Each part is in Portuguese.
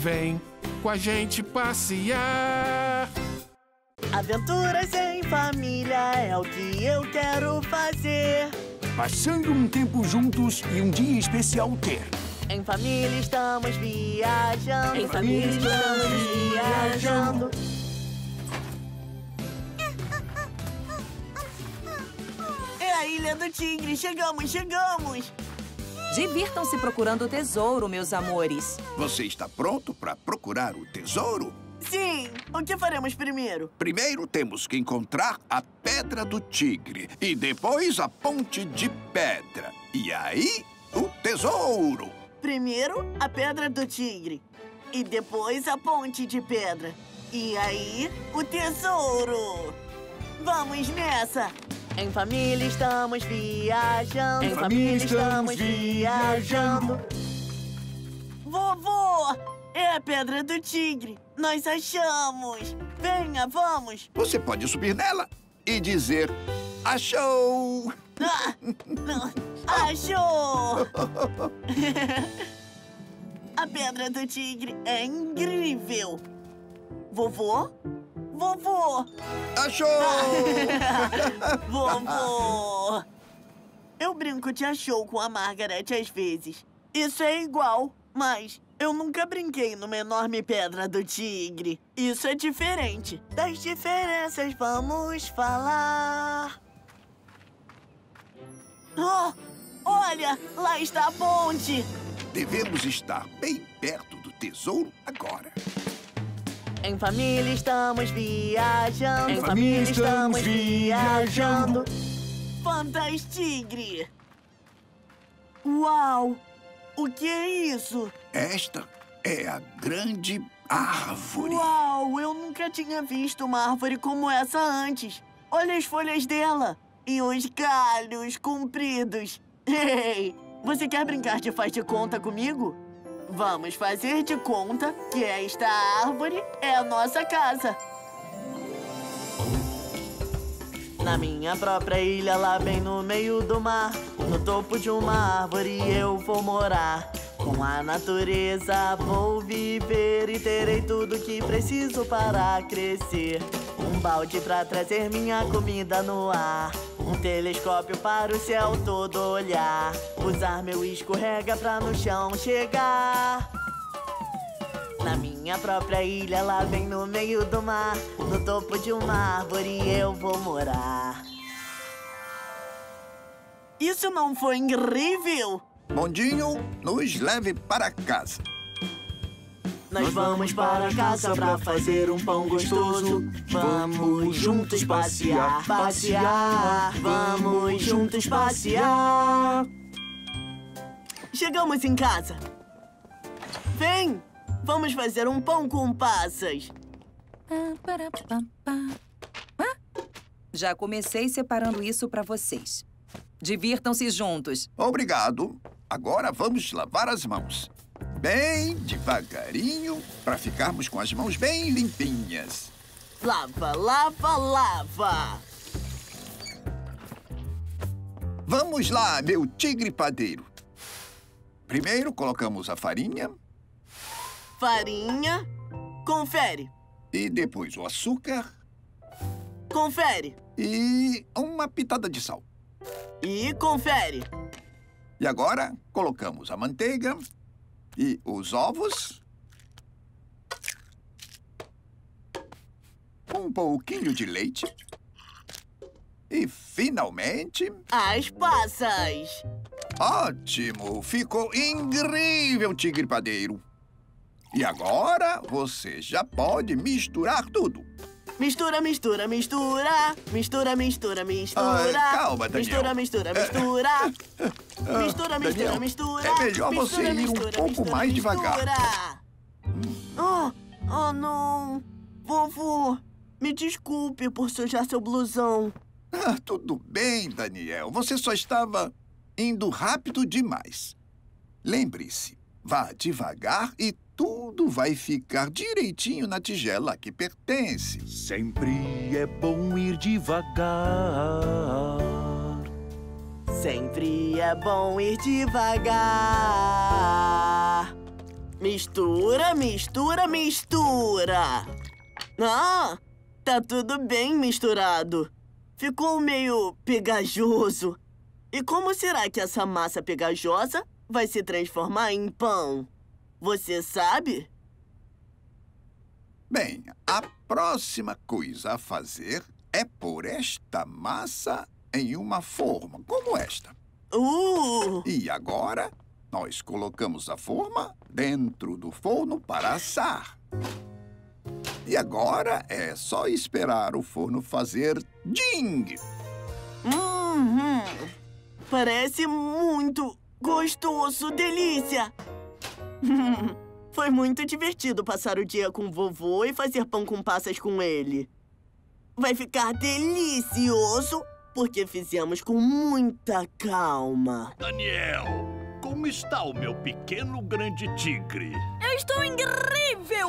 Vem com a gente passear. Aventuras em família é o que eu quero fazer. Passando um tempo juntos e um dia especial ter. Em família estamos viajando. Em família estamos viajando. É a Ilha do Tigre. Chegamos, chegamos. Divirtam-se procurando o tesouro, meus amores. Você está pronto para procurar o tesouro? Sim. O que faremos primeiro? Primeiro temos que encontrar a Pedra do Tigre e depois a Ponte de Pedra. E aí, o tesouro. Primeiro, a Pedra do Tigre. E depois a Ponte de Pedra. E aí, o tesouro. Vamos nessa! Em família estamos viajando. Em família estamos viajando. Vovô! É a Pedra do Tigre. Nós achamos. Venha, vamos. Você pode subir nela e dizer: Achou! Ah, não. Achou! a Pedra do Tigre é incrível. Vovô? Vovô! Achou! Vovô! Eu brinco de achou com a Margaret às vezes. Isso é igual, mas eu nunca brinquei numa enorme pedra do tigre. Isso é diferente. Das diferenças vamos falar. Oh, olha, lá está a ponte. Devemos estar bem perto do tesouro agora. Em família estamos viajando. Em família estamos viajando. Fantastigre! Uau! O que é isso? Esta é a grande árvore. Uau! Eu nunca tinha visto uma árvore como essa antes. Olha as folhas dela. E os galhos compridos. Ei! Você quer brincar de faz de conta comigo? Vamos fazer de conta que esta árvore é a nossa casa. Na minha própria ilha, lá bem no meio do mar, no topo de uma árvore eu vou morar. Com a natureza vou viver e terei tudo que preciso para crescer. Um balde para trazer minha comida no ar. Um telescópio para o céu todo olhar. Usar meu escorrega pra no chão chegar. Na minha própria ilha, lá bem no meio do mar, no topo de uma árvore eu vou morar. Isso não foi incrível? Mondinho, nos leve para casa. Nós vamos para casa pra fazer um pão gostoso. Vamos juntos passear, passear. Vamos juntos passear. Chegamos em casa. Vem, vamos fazer um pão com passas. Já comecei separando isso para vocês. Divirtam-se juntos. Obrigado. Agora vamos lavar as mãos. Bem devagarinho, para ficarmos com as mãos bem limpinhas. Lava, lava, lava. Vamos lá, meu tigre padeiro. Primeiro colocamos a farinha Farinha. Confere, e depois o açúcar confere e uma pitada de sal. e confere. E agora colocamos a manteiga e os ovos. Um pouquinho de leite. E finalmente. As passas. Ótimo! Ficou incrível, tigre padeiro. E agora você já pode misturar tudo. Mistura, mistura, mistura. Mistura, mistura, mistura. Ah, calma, Daniel. Mistura, mistura, mistura. Ah, Mistura, mistura, Daniel, mistura. é melhor você Mistura, ir um mistura, pouco mistura, mais devagar. mistura. Oh, oh, não. Vovô, me desculpe por sujar seu blusão. Ah, tudo bem, Daniel. Você só estava indo rápido demais. Lembre-se, vá devagar e tudo vai ficar direitinho na tigela que pertence. Sempre é bom ir devagar. Sempre é bom ir devagar. Mistura, mistura, mistura. Ah, tá tudo bem misturado. Ficou meio pegajoso. E como será que essa massa pegajosa vai se transformar em pão? Você sabe? Bem, a próxima coisa a fazer é pôr esta massa em uma forma como esta. Uh! E agora, nós colocamos a forma dentro do forno para assar. E agora é só esperar o forno fazer ding. Uhum. Parece muito gostoso, delícia! Foi muito divertido passar o dia com o vovô e fazer pão com passas com ele. Vai ficar delicioso porque fizemos com muita calma. Daniel, como está o meu pequeno grande tigre? Eu estou incrível!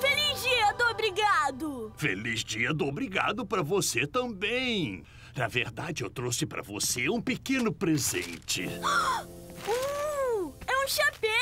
Feliz dia do obrigado! Feliz dia do obrigado para você também. Na verdade, eu trouxe para você um pequeno presente. Uh, é um chapéu!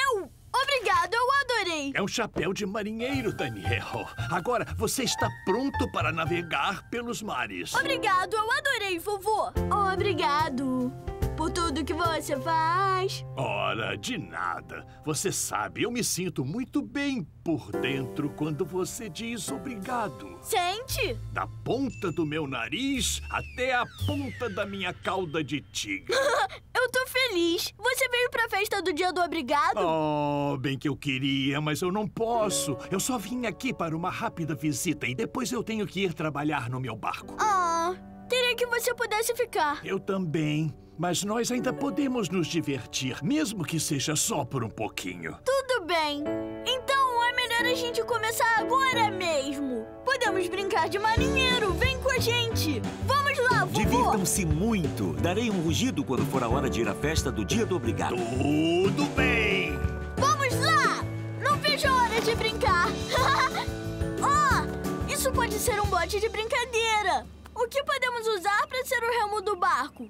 Obrigado, eu adorei! É um chapéu de marinheiro, Daniel. Agora você está pronto para navegar pelos mares. Obrigado, eu adorei, vovô! Obrigado por tudo que você faz. Ora, de nada. Você sabe, eu me sinto muito bem por dentro quando você diz obrigado. Sente? Da ponta do meu nariz até a ponta da minha cauda de tigre. eu tô feliz. Você veio pra festa do dia do obrigado? Oh, bem que eu queria, mas eu não posso. Eu só vim aqui para uma rápida visita e depois eu tenho que ir trabalhar no meu barco. Ah, teria que você pudesse ficar. Eu também. Mas nós ainda podemos nos divertir, mesmo que seja só por um pouquinho. Tudo bem. Então é melhor a gente começar agora mesmo. Podemos brincar de marinheiro. Vem com a gente. Vamos lá. Divirtam-se muito. Darei um rugido quando for a hora de ir à festa do Dia do Obrigado. Tudo bem. Vamos lá. Não vejo a hora de brincar. oh, isso pode ser um bote de brincadeira. O que podemos usar para ser o remo do barco?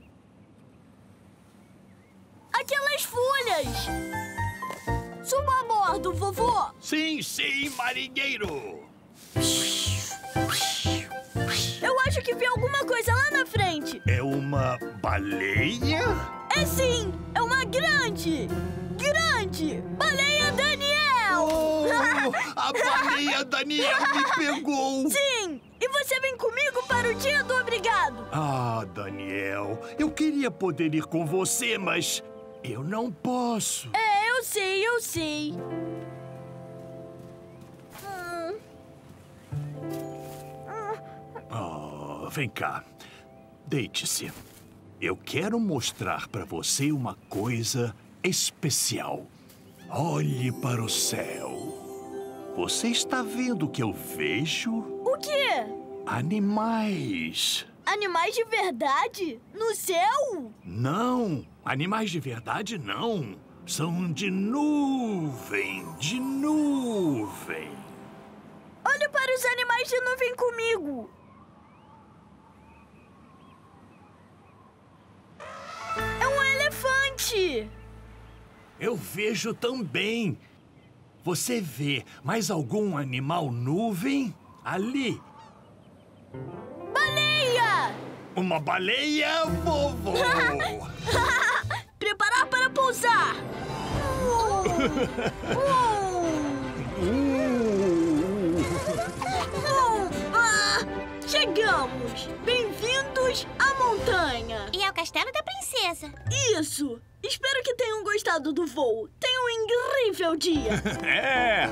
Aquelas folhas! Suba a bordo, vovô! Sim, sim, marinheiro! Eu acho que vi alguma coisa lá na frente! É uma baleia? É sim! É uma grande! Grande! Baleia Daniel! Oh, a baleia Daniel me pegou! Sim! E você vem comigo para o dia do obrigado! Ah, Daniel, eu queria poder ir com você, mas eu não posso. É, eu sei, eu sei. Vem cá. Deite-se. Eu quero mostrar para você uma coisa especial. Olhe para o céu. Você está vendo o que eu vejo? O quê? Animais. Animais de verdade? No céu? Não, animais de verdade não. São de nuvem, de nuvem. Olhe para os animais de nuvem comigo. Elefante. Eu vejo também. Você vê mais algum animal nuvem? Ali. Baleia! Uma baleia, vovô! Preparar para pousar! ah, chegamos! Bem-vindos à montanha! E ao castelo da princesa. Isso! Espero que tenham gostado do voo. Tenham um incrível dia! é!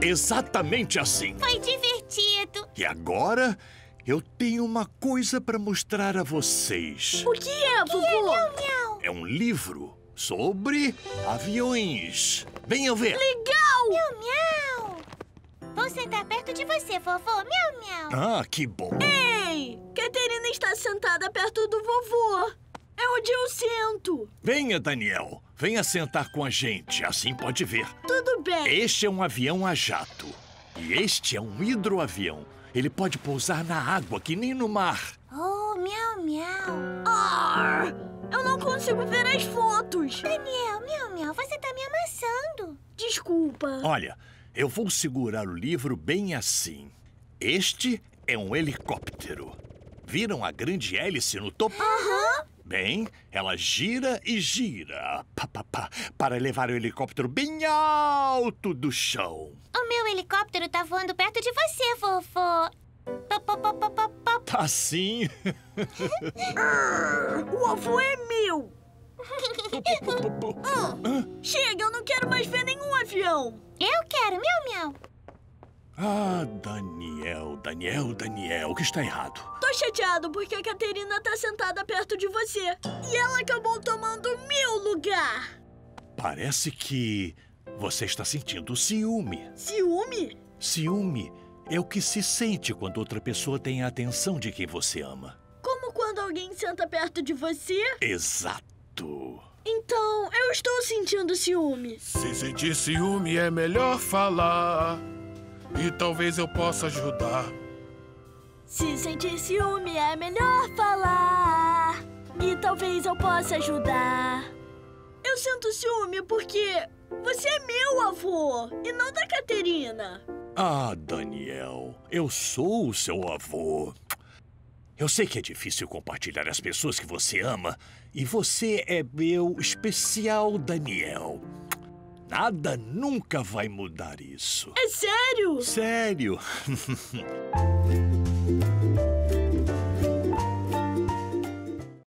Exatamente assim! Foi divertido! E agora eu tenho uma coisa para mostrar a vocês. O que é, vovô? É, miau, miau. é um livro sobre aviões. Venham ver. Legal! Miau, miau. Vou sentar perto de você, vovô. Miau, miau. Ah, que bom. Caterina está sentada perto do vovô. É onde eu sento. Venha, Daniel. Venha sentar com a gente. Assim pode ver. Tudo bem. Este é um avião a jato. E este é um hidroavião. Ele pode pousar na água, que nem no mar. Oh, miau, miau. Ah, eu não consigo ver as fotos. Daniel, miau, miau, você tá me amassando. Desculpa. Olha, eu vou segurar o livro bem assim. Este é um helicóptero. Viram a grande hélice no topo? Aham. Bem, ela gira e gira pá, pá, pá, para levar o helicóptero bem alto do chão. O meu helicóptero tá voando perto de você, vovô. Tá sim. O avô é meu. Chega, eu não quero mais ver nenhum avião. Eu quero, miau, miau. Ah, Daniel, Daniel, Daniel, o que está errado? Tô chateado porque a Caterina tá sentada perto de você. E ela acabou tomando meu lugar. Parece que você está sentindo ciúme. Ciúme? Ciúme é o que se sente quando outra pessoa tem a atenção de quem você ama. Como quando alguém senta perto de você? Exato. Então, eu estou sentindo ciúme. Se sentir ciúme é melhor falar. E talvez eu possa ajudar. Se sentir ciúme é melhor falar. E talvez eu possa ajudar. Eu sinto ciúme porque você é meu avô e não da Caterina. Ah, Daniel, eu sou o seu avô. Eu sei que é difícil compartilhar as pessoas que você ama, e você é meu especial Daniel. Nada nunca vai mudar isso. É sério? Sério.